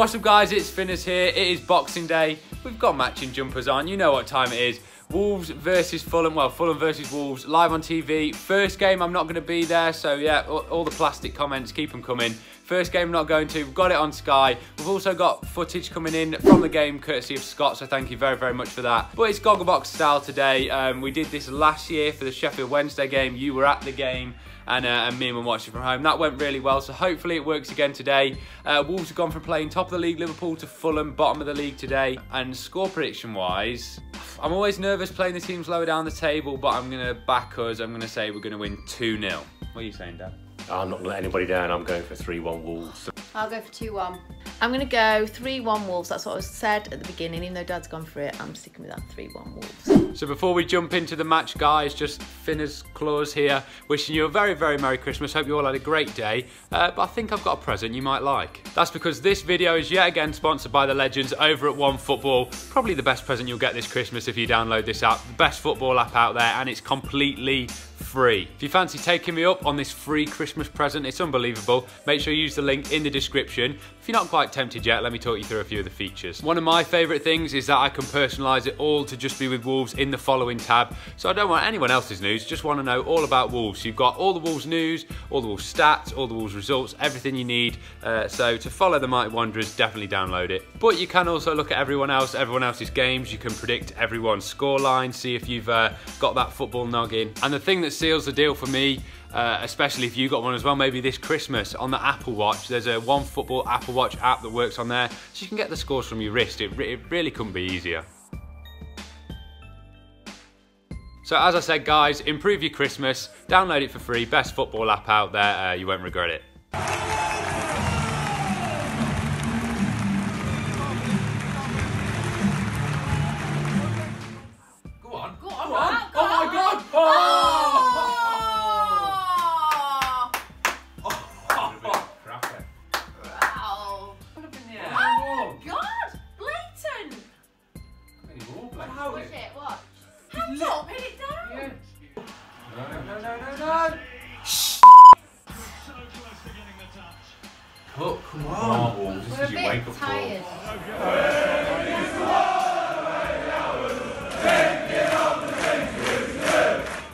What's up guys, it's Finerrz here. It is Boxing Day. We've got matching jumpers on. You know what time it is. Wolves versus Fulham, well, Fulham versus Wolves, live on TV. First game, I'm not going to be there, so yeah, all, the plastic comments, keep them coming. First game, not going to. We've got it on Sky. We've also got footage coming in from the game, courtesy of Scott, so thank you very, very much for that. But it's Gogglebox style today. Um, we did this last year for the Sheffield Wednesday game. You were at the game and, uh, and me and mum watched it from home. That went really well, so hopefully it works again today. Uh, Wolves have gone from playing top of the league, Liverpool, to Fulham, bottom of the league today. And score prediction wise, I'm always nervous playing the teams lower down the table, but I'm going to back us. I'm going to say we're going to win 2 0. What are you saying, Dad? I'm not going to let anybody down. I'm going for 3 1 Wolves. I'll go for 2 1. I'm going to go 3 1 Wolves. That's what I said at the beginning. Even though Dad's gone for it, I'm sticking with that 3 1 Wolves. So before we jump into the match, guys, just Finner's Claws here, wishing you a very, very Merry Christmas. Hope you all had a great day. Uh, but I think I've got a present you might like. That's because this video is yet again sponsored by the legends over at OneFootball. Probably the best present you'll get this Christmas if you download this app. The best football app out there, and it's completely free. If you fancy taking me up on this free Christmas present, it's unbelievable. Make sure you use the link in the description. If you're not quite tempted yet, let me talk you through a few of the features. One of my favourite things is that I can personalise it all to just be with Wolves in the following tab. So I don't want anyone else's news, just want to know all about Wolves. You've got all the Wolves news, all the Wolves stats, all the Wolves results, everything you need. Uh, so to follow the Mighty Wanderers, definitely download it. But you can also look at everyone else, everyone else's games. You can predict everyone's scoreline, see if you've uh, got that football noggin. And the thing that seals the deal for me uh, especially if you got one as well, maybe this Christmas on the Apple Watch. There's a OneFootball Apple Watch app that works on there, so you can get the scores from your wrist. It, re it really couldn't be easier. So as I said, guys, improve your Christmas. Download it for free. Best football app out there. Uh, you won't regret it. Oh, come on. Wolves, this We're a is your wake bit up call. tired.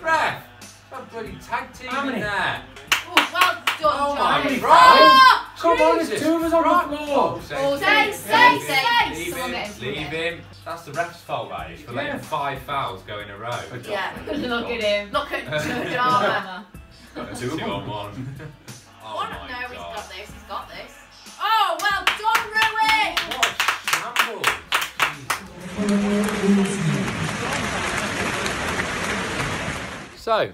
Ref! Got bloody tag team How many? in there. Oh, well done, Oh John. my Ah! Come on, there's two of us on the floor. Oh. Leave him, get him, someone leave him. That's the ref's fault, that is, for Yeah. letting five fouls go in a row. Yeah. Look at him. Look at the. Two on one. Oh One, So,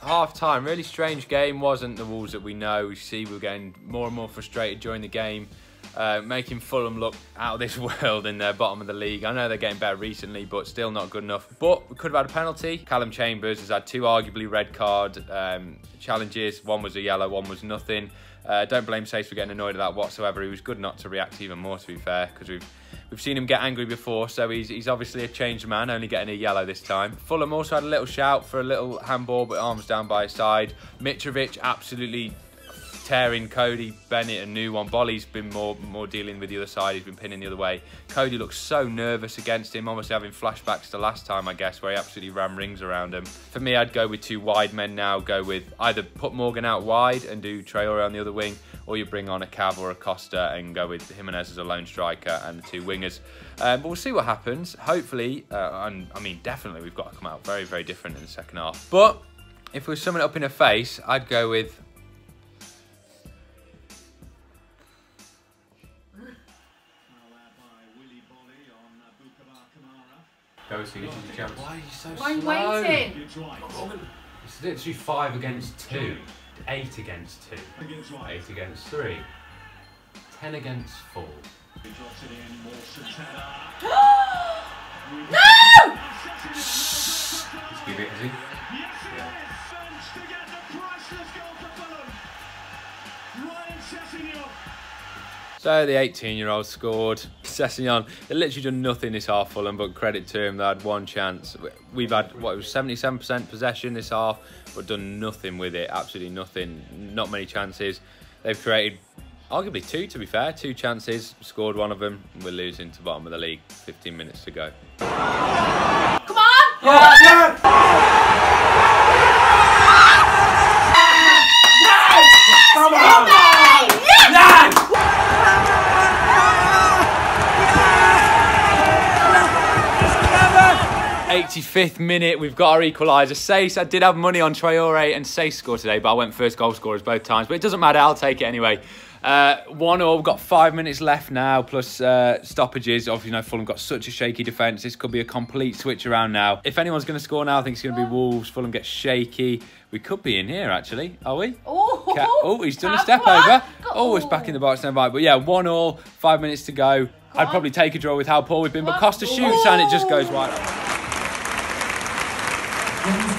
half time. Really strange game, wasn't the Wolves that we know. We see we're getting more and more frustrated during the game, uh, making Fulham look out of this world in their bottom of the league. I know they're getting better recently, but still not good enough. But we could have had a penalty. Calum Chambers has had two arguably red card um, challenges. One was a yellow, one was nothing. Uh, don't blame Saiss for getting annoyed at that whatsoever. He was good not to react even more, to be fair, because we've we've seen him get angry before. So he's he's obviously a changed man, only getting a yellow this time. Fulham also had a little shout for a little handball, but arms down by his side. Mitrovic absolutely tearing Coady Bennett a new one. Boly's been more more dealing with the other side. He's been pinning the other way. Coady looks so nervous against him, almost having flashbacks to last time, I guess, where he absolutely ran rings around him. For me, I'd go with two wide men now. Go with either put Morgan out wide and do Traore on the other wing, or you bring on a Cav or a Costa and go with Jimenez as a lone striker and the two wingers. Um, but we'll see what happens. Hopefully, uh, and I mean, definitely, we've got to come out very, very different in the second half. But if we're summing it up in a face, I'd go with Go see this is a chance. Why are you so I'm slow? waiting. It's literally five against two. Eight against two. Eight against three. Ten against four. Just give it, has? So the 18 year old scored. Sessegnon, they literally done nothing this half Fulham, but credit to him, they had one chance. We've had, what, it was 77% possession this half, but done nothing with it, absolutely nothing. Not many chances. They've created Arguably two, to be fair. Two chances, scored one of them. We're losing to bottom of the league. 15 minutes to go. Come on! Come on! 85th minute, we've got our equaliser. Saiss, I did have money on Traore and Saiss score today, but I went first goal scorers both times. But it doesn't matter, I'll take it anyway. Uh, one all, we've got five minutes left now, plus uh, stoppages. Obviously, you know, Fulham got such a shaky defence. This could be a complete switch around now. If anyone's going to score now, I think it's going to be Wolves. Fulham gets shaky. We could be in here, actually. Are we? Oh, oh, he's done a step over. Oh, it's back in the box now, right. But yeah, one all, five minutes to go. I'd probably take a draw with how poor we've been, but Costa shoots and it just goes wide. Gracias.